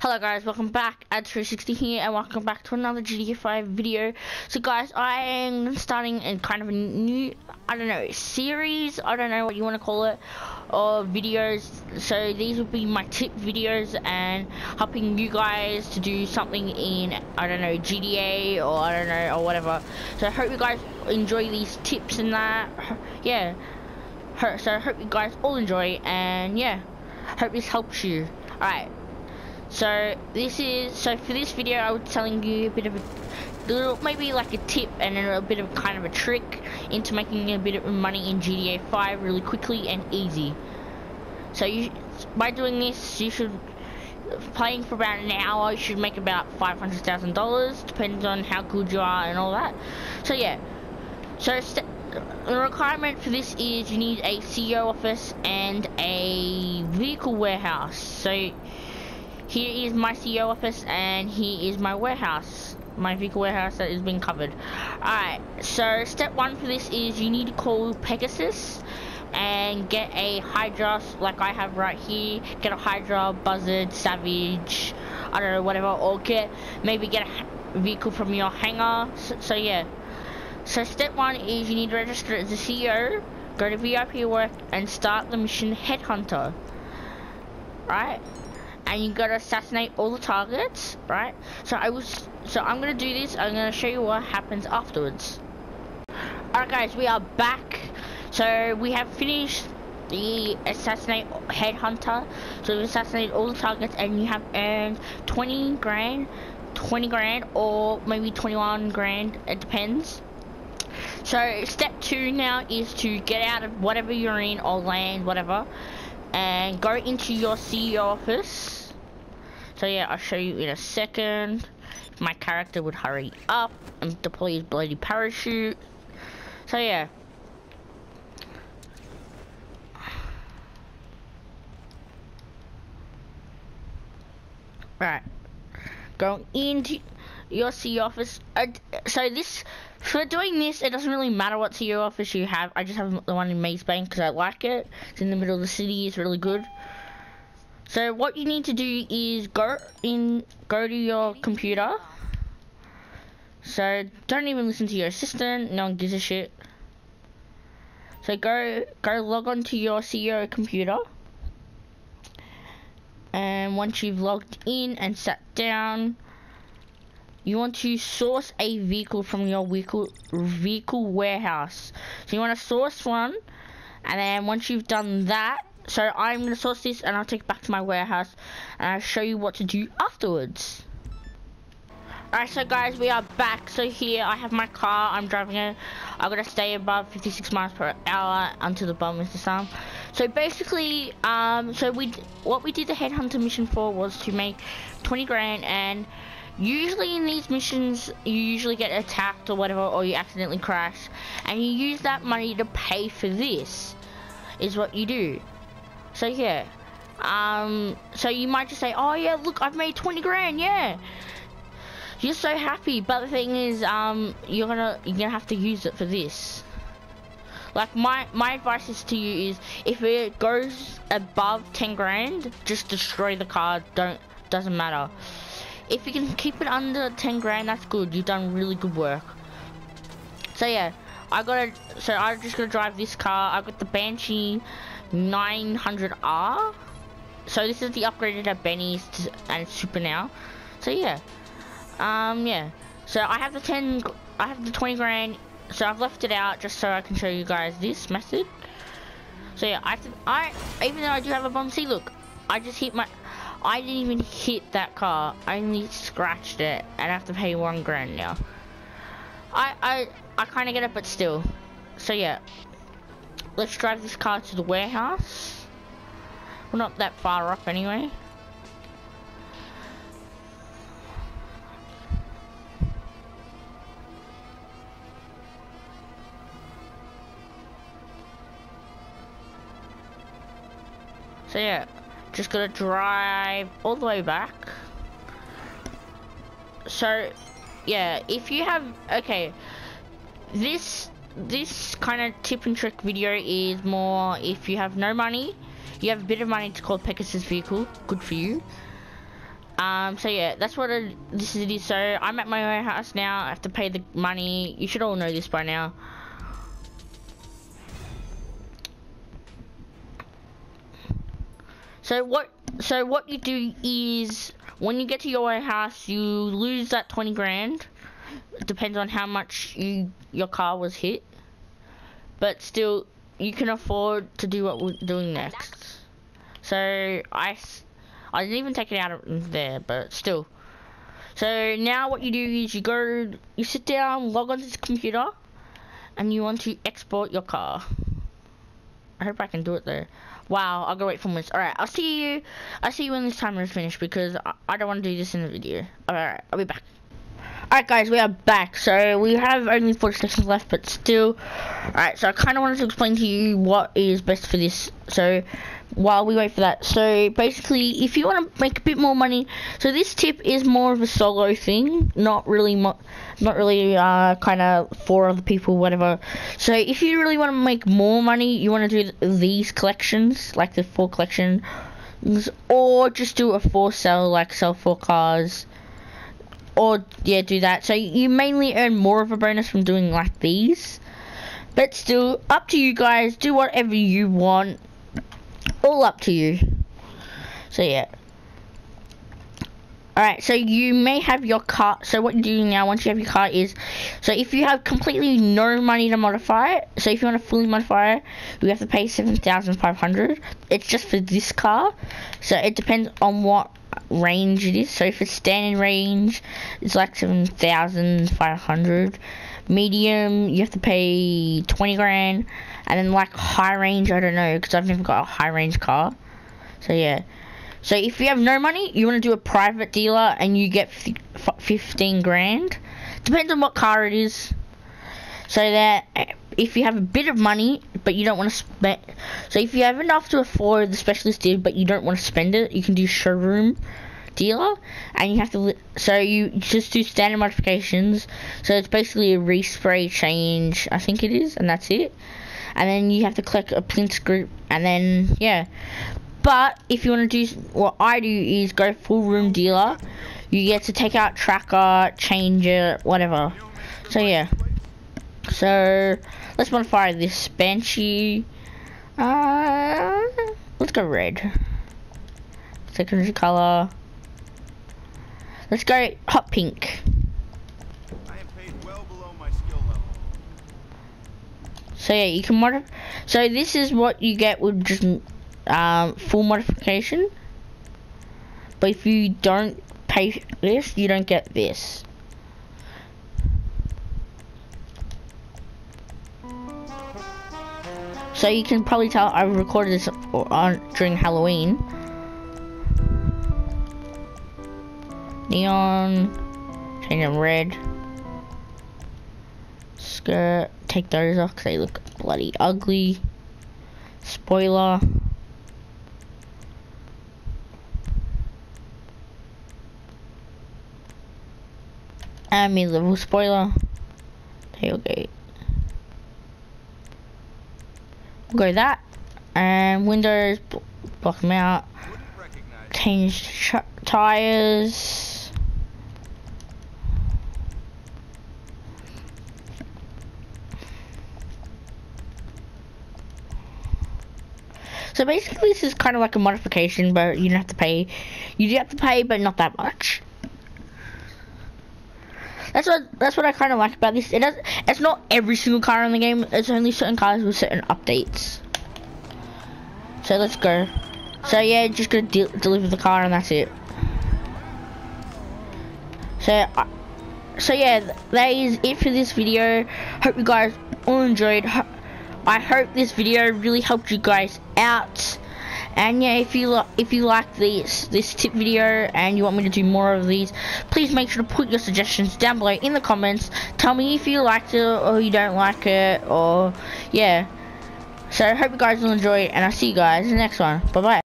Hello guys, welcome back Adds 360 here and welcome back to another GTA 5 video. So guys, I am starting in kind of a new, I don't know, series, I don't know what you want to call it, of videos. So these will be my tip videos and helping you guys to do something in, I don't know, GTA or I don't know, or whatever. So I hope you guys enjoy these tips and that, yeah. So I hope you guys all enjoy and yeah, hope this helps you. Alright. So this is so for this video I was telling you a bit of a little maybe like a tip and a bit of kind of a trick into making a bit of money in GTA 5 really quickly and easy. So you by doing this you should playing for about an hour you should make about five hundred thousand dollars depends on how good you are and all that. So yeah. So the requirement for this is you need a CEO office and a vehicle warehouse. So here is my CEO office and here is my warehouse. My vehicle warehouse that is being covered. Alright, so step one for this is you need to call Pegasus and get a Hydra like I have right here. Get a Hydra, Buzzard, Savage, I don't know, whatever. Or get, maybe get a vehicle from your hangar. So, so yeah. So step one is you need to register as a CEO, go to VIP work and start the mission Headhunter. Right? And you gotta assassinate all the targets, right? So I was, so I'm gonna do this. I'm gonna show you what happens afterwards. Alright, guys, we are back. So we have finished the assassinate headhunter. So we assassinate all the targets, and you have earned 20 grand, 20 grand, or maybe 21 grand. It depends. So step two now is to get out of whatever you're in or land, whatever, and go into your CEO office so yeah, I'll show you in a second. My character would hurry up and deploy his bloody parachute. So yeah. Right. Going into your CEO office. Uh, so this, for doing this, it doesn't really matter what CEO office you have. I just have the one in Maze Bank because I like it. It's in the middle of the city. It's really good. So what you need to do is go in, go to your computer. So don't even listen to your assistant. No one gives a shit. So go go log on to your CEO computer. And once you've logged in and sat down, you want to source a vehicle from your vehicle vehicle warehouse. So you want to source one, and then once you've done that, so I'm going to source this and I'll take it back to my warehouse and I'll show you what to do afterwards. Alright, so guys, we are back. So here, I have my car. I'm driving it. I'm going to stay above 56 miles per hour until the bomb is disarmed. So basically, um, so we, what we did the headhunter mission for was to make 20 grand and usually in these missions, you usually get attacked or whatever, or you accidentally crash. And you use that money to pay for this, is what you do. So yeah, um, so you might just say, oh yeah, look, I've made 20 grand, yeah. You're so happy, but the thing is, um, you're gonna you're gonna have to use it for this. Like my my advice is to you is if it goes above 10 grand, just destroy the car. Don't doesn't matter. If you can keep it under 10 grand, that's good. You've done really good work. So yeah, I gotta. So I'm just gonna drive this car. I got the Banshee. 900R. So this is the upgraded at Benny's and Super now. So yeah, um, yeah. So I have the 10, I have the 20 grand. So I've left it out just so I can show you guys this method. So yeah, I to, I, even though I do have a bomb, see look, I just hit my, I didn't even hit that car. I only scratched it and I have to pay one grand now. I, I, I kind of get it, but still. So yeah, let's drive this car to the warehouse. We're not that far off anyway. So yeah, just gonna drive all the way back. So, yeah, if you have, okay, this this kind of tip and trick video is more if you have no money, you have a bit of money to call Pegasus vehicle, good for you. Um, so yeah, that's what it, this is. It is. So I'm at my own house now. I have to pay the money. You should all know this by now. So what? So what you do is when you get to your own house, you lose that 20 grand. Depends on how much you your car was hit, but still you can afford to do what we're doing next. So I I didn't even take it out of there, but still. So now what you do is you go, you sit down, log onto this computer, and you want to export your car. I hope I can do it there. Wow, I'll go wait for minutes. Alright, I'll see you, I'll see you when this timer is finished because I, I don't want to do this in the video. Alright, I'll be back. Alright guys, we are back. So we have only 40 seconds left, but still. Alright, so I kind of wanted to explain to you what is best for this. So while we wait for that. So basically, if you want to make a bit more money, so this tip is more of a solo thing, not really, not really uh, kind of for other people, whatever. So if you really want to make more money, you want to do these collections, like the four collections, or just do a for sale, like sell four cars. Or yeah, do that. So you mainly earn more of a bonus from doing like these. But still, up to you guys. Do whatever you want all up to you. So yeah. Alright, so you may have your car, so what you do now once you have your car is, so if you have completely no money to modify it, so if you want to fully modify it, you have to pay 7500 It's just for this car, so it depends on what range it is, so if it's standing range, it's like 7500 medium, you have to pay 20 grand, and then like high range, I don't know, because I've never got a high range car. So yeah. So if you have no money, you want to do a private dealer and you get 15 grand. Depends on what car it is. So that if you have a bit of money, but you don't want to spend, so if you have enough to afford the specialist deal, but you don't want to spend it, you can do showroom dealer and you have to so you just do standard modifications. So it's basically a respray change I think it is and that's it. And then you have to click a print group and then yeah. But if you want to do what I do is go full room dealer. You get to take out tracker change it whatever. So yeah so let's modify this banshee uh, let's go red secondary color let's go hot pink So yeah, you can modify. So this is what you get with just um, full modification. But if you don't pay this, you don't get this. So you can probably tell I recorded this on during Halloween. Neon, change them red. Skirt take those off because they look bloody ugly. Spoiler. I mean, level spoiler. Tailgate. We'll go that. And windows, block them out. Change tires. So basically this is kind of like a modification, but you don't have to pay. You do have to pay, but not that much. That's what that's what I kind of like about this. It does. It's not every single car in the game. It's only certain cars with certain updates. So let's go. So yeah, just gonna de deliver the car and that's it. So, uh, so yeah, that is it for this video. Hope you guys all enjoyed. I hope this video really helped you guys out. And yeah, if you if you like this this tip video and you want me to do more of these, please make sure to put your suggestions down below in the comments. Tell me if you liked it or you don't like it, or yeah. So I hope you guys will enjoy it, and I'll see you guys in the next one. Bye bye.